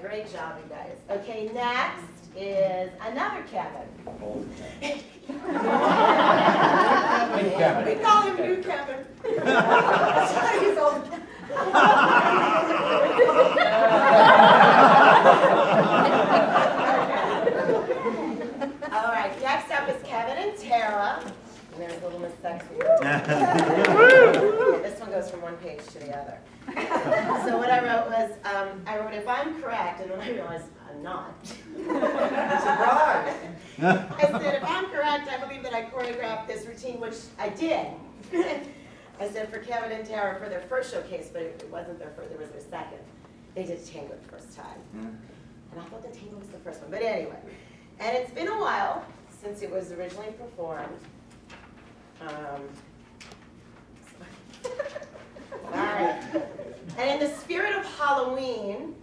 great job, you guys. Okay, next is another Kevin. Kevin. We call him New Kevin. He's old. All right, next up is Kevin and Tara. And there's little Miss Sexy. One goes from one page to the other. So what I wrote was, um, I wrote, if I'm correct, and then I realized I'm not. Surprise! I said, if I'm correct, I believe that I choreographed this routine, which I did. I said for Kevin and Tara for their first showcase, but it wasn't their first, it was their second. They did tango the first time. And I thought the tango was the first one, but anyway. And it's been a while since it was originally performed. Um, all right. And in the spirit of Halloween,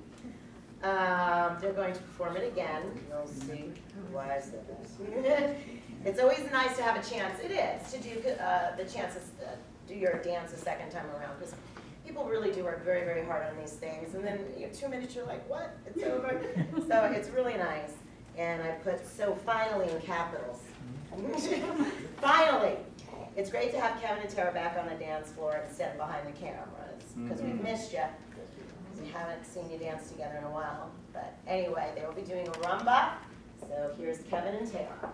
um, they're going to perform it again. You'll see why I said that. it's always nice to have a chance. It is to do uh, the chances uh, do your dance a second time around because people really do work very very hard on these things. And then you know, two minutes you're like, what? It's over. so it's really nice. And I put so finally in capitals. It's great to have Kevin and Tara back on the dance floor instead of behind the cameras because we've mm-hmm. missed you. We haven't seen you dance together in a while. But anyway, they will be doing a rumba. So here's Kevin and Tara.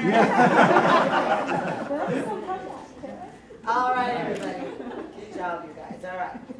shy. All right, everybody. Good job, you guys. All right. Next